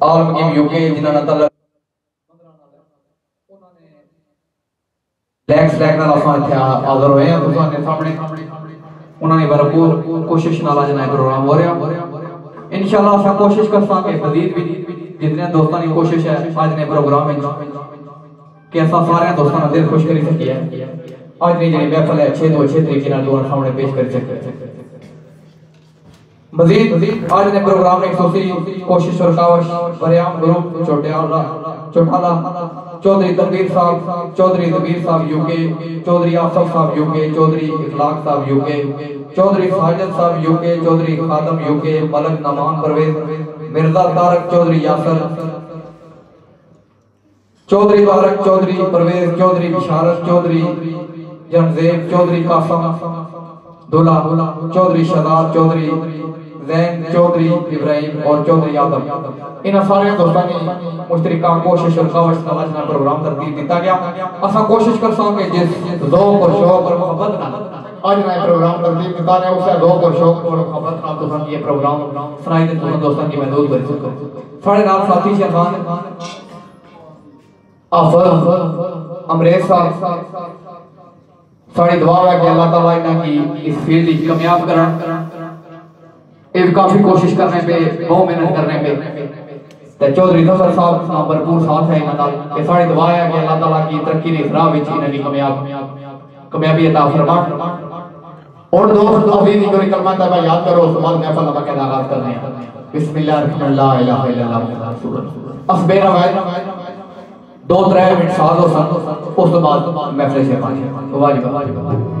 عالم کی یوکے جنہاں نے لیکس لیک نال اساں اتھے ہوئے ہیں۔ تساں سامنے انہوں نے بھرپور کوشش نال اج پروگرام ہو رہا۔ انشاءاللہ اساں کوشش کرساں کہ مزید بھی۔ جتنے دوستاں کوشش ہے اج نے پروگرام وچ کہ اساں سارے دوستاں دل خوش کری سکیے۔ اج نہیں جڑی محفل ہے اچھے تو اچھے طریقے نال دوار سامنے پیش کر سکتے مزید آج نے پروگرام ایک سوسی کوشش اور کاوش بریام گروپ چھوٹے آلہ چھوٹالا چودری تنبیر صاحب چودری تنبیر صاحب یو کے چودری آصف صاحب یو کے چودری اخلاق صاحب یو کے چودری ساجد صاحب یو کے چودری خادم یو کے، ملک نمان پرویز، مرزا تارک چودری یاسر چودری تارک چودری پرویز چودری بشارت چودری جنزیب چودری قاسم دولا چودری شداد چودری زین چودری ابراہیم اور چودری آدم۔ ان سارے دوستان کی مشترکہ کوشش اور قوش سمجھنا پروگرام ترتیب دیتا گیا۔ اسا کوشش کر ساں کہ جس ذوق اور شوق اور محبت نہ آج میں پروگرام ترتیب دیتا گیا، اسے ذوق اور شوق اور محبت نہ دوستان کی یہ پروگرام سنائی دے دوستان دوستان کی محدود بری سکتے ساڑھے نال ساتھی شہبان آفر امریز صاحب۔ ساڑی دعا ہے کہ اللہ تعالیٰ انہاں کی اس فیلڈ کی کمیاب کرن۔ ایک کافی کوشش کرنے پہ بہت محنت کرنے پہ تے چودھری ظفر صاحب کا بھرپور ساتھ ہے انہاں نال۔ کہ ساڑی دعا ہے کہ اللہ تعالیٰ کی ترقی دی راہ وچ انہاں کی کمیاب کمیابی عطا فرمان اور دوست عزیز جو کلمہ طیبہ یاد کرو اس بعد محفل نمک کا آغاز کرنے ہیں۔ بسم اللہ الرحمن اللہ الہ الا اللہ محمد رسول اللہ۔ اس روایت دو ترے منٹ ساتھ ہو سن اس تو بعد محفل سے پانی واجب واجب